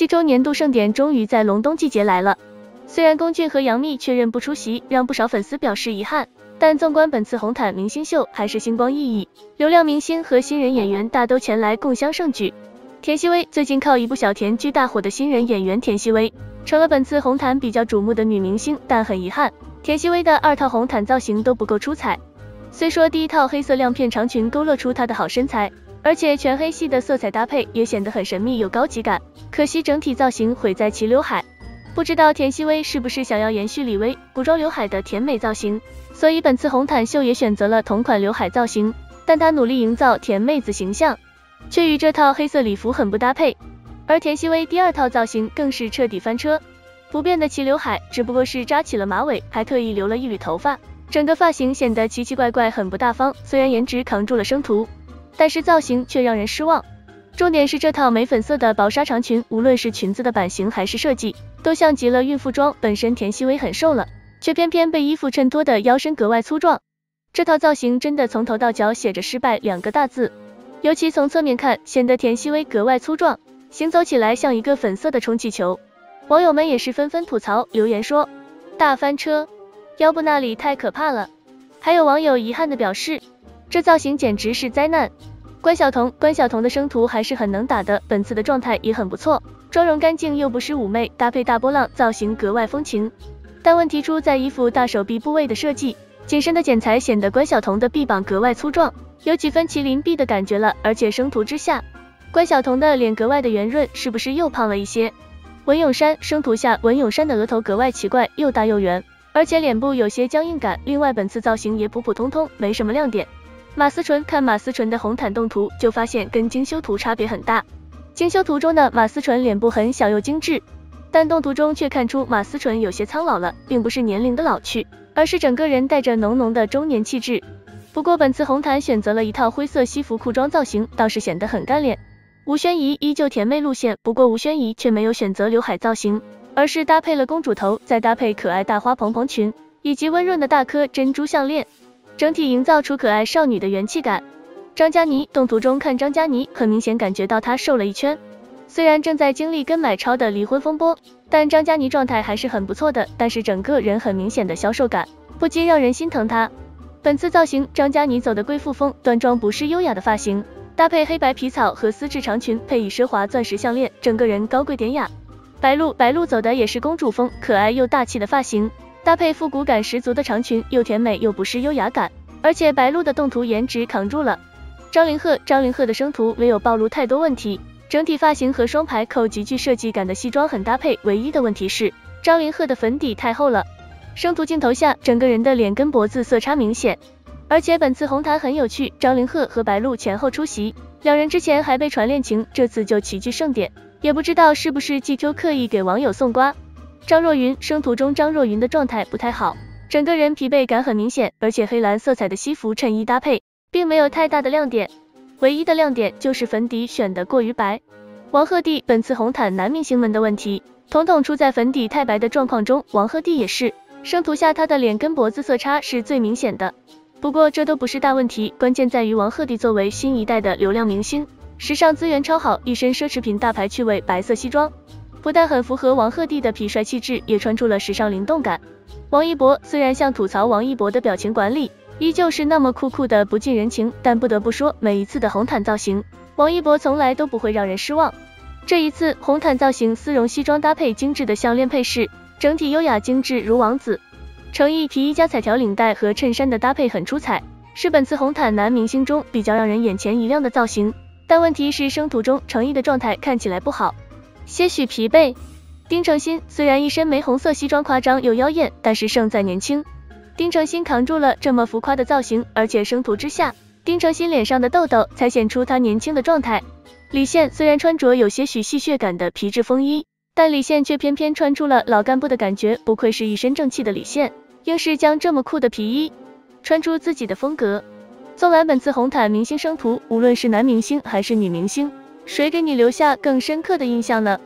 冀州年度盛典终于在隆冬季节来了。虽然龚俊和杨幂确认不出席，让不少粉丝表示遗憾，但纵观本次红毯明星秀，还是星光熠熠，流量明星和新人演员大都前来共襄盛举。田曦薇最近靠一部小甜剧大火的新人演员田曦薇，成了本次红毯比较瞩目的女明星，但很遗憾，田曦薇的二套红毯造型都不够出彩。虽说第一套黑色亮片长裙勾勒出她的好身材，而且全黑系的色彩搭配也显得很神秘有高级感，可惜整体造型毁在齐刘海。不知道田曦薇是不是想要延续李薇古装刘海的甜美造型，所以本次红毯秀也选择了同款刘海造型，但她努力营造甜妹子形象，却与这套黑色礼服很不搭配。而田曦薇第二套造型更是彻底翻车，不变的齐刘海只不过是扎起了马尾，还特意留了一缕头发，整个发型显得奇奇怪怪，很不大方。虽然颜值扛住了生图，但是造型却让人失望。重点是这套玫粉色的薄纱长裙，无论是裙子的版型还是设计，都像极了孕妇装。本身田曦薇很瘦了，却偏偏被衣服衬托的腰身格外粗壮。这套造型真的从头到脚写着失败两个大字，尤其从侧面看，显得田曦薇格外粗壮，行走起来像一个粉色的充气球。网友们也是纷纷吐槽，留言说大翻车，腰部那里太可怕了。还有网友遗憾的表示，这造型简直是灾难。关晓彤，关晓彤的生图还是很能打的，本次的状态也很不错，妆容干净又不失妩媚，搭配大波浪，造型格外风情。但问题出在衣服大手臂部位的设计，紧身的剪裁显得关晓彤的臂膀格外粗壮，有几分麒麟臂的感觉了。而且生图之下，关晓彤的脸格外的圆润，是不是又胖了一些？文咏珊，生图下文咏珊的额头格外奇怪，又大又圆，而且脸部有些僵硬感。另外本次造型也普普通通，没什么亮点。马思纯看马思纯的红毯动图，就发现跟精修图差别很大。精修图中的马思纯脸部很小又精致，但动图中却看出马思纯有些苍老了，并不是年龄的老去，而是整个人带着浓浓的中年气质。不过本次红毯选择了一套灰色西服裤装造型，倒是显得很干练。吴宣仪依旧甜妹路线，不过吴宣仪却没有选择刘海造型，而是搭配了公主头，再搭配可爱大花蓬蓬裙，以及温润的大颗珍珠项链。整体营造出可爱少女的元气感。张嘉倪动图中看张嘉倪，很明显感觉到她瘦了一圈。虽然正在经历跟买超的离婚风波，但张嘉倪状态还是很不错的。但是整个人很明显的消瘦感，不禁让人心疼她。本次造型，张嘉倪走的贵妇风，端庄不失优雅的发型，搭配黑白皮草和丝质长裙，配以奢华钻石项链，整个人高贵典雅。白鹿白鹿走的也是公主风，可爱又大气的发型。搭配复古感十足的长裙，又甜美又不失优雅感，而且白鹿的动图颜值扛住了。张凌赫，张凌赫的生图没有暴露太多问题，整体发型和双排扣极具设计感的西装很搭配。唯一的问题是张凌赫的粉底太厚了，生图镜头下整个人的脸跟脖子色差明显。而且本次红毯很有趣，张凌赫和白鹿前后出席，两人之前还被传恋情，这次就齐聚盛典，也不知道是不是 GQ 刻意给网友送瓜。张若昀生图中，张若昀的状态不太好，整个人疲惫感很明显，而且黑蓝色彩的西服衬衣搭配，并没有太大的亮点，唯一的亮点就是粉底选的过于白。王鹤棣本次红毯男明星们的问题，统统出在粉底太白的状况中，王鹤棣也是，生图下他的脸跟脖子色差是最明显的。不过这都不是大问题，关键在于王鹤棣作为新一代的流量明星，时尚资源超好，一身奢侈品大牌趣味白色西装。不但很符合王鹤棣的痞帅气质，也穿出了时尚灵动感。王一博虽然像吐槽王一博的表情管理，依旧是那么酷酷的不近人情，但不得不说，每一次的红毯造型，王一博从来都不会让人失望。这一次红毯造型，丝绒西装搭配精致的项链配饰，整体优雅精致如王子。诚意皮衣加彩条领带和衬衫的搭配很出彩，是本次红毯男明星中比较让人眼前一亮的造型。但问题是生图中诚意的状态看起来不好。些许疲惫，丁程鑫虽然一身玫红色西装夸张又妖艳，但是胜在年轻。丁程鑫扛住了这么浮夸的造型，而且生图之下，丁程鑫脸上的痘痘才显出他年轻的状态。李现虽然穿着有些许戏谑感的皮质风衣，但李现却偏偏穿出了老干部的感觉，不愧是一身正气的李现，硬是将这么酷的皮衣穿出自己的风格。纵览本次红毯明星生图，无论是男明星还是女明星。谁给你留下更深刻的印象呢？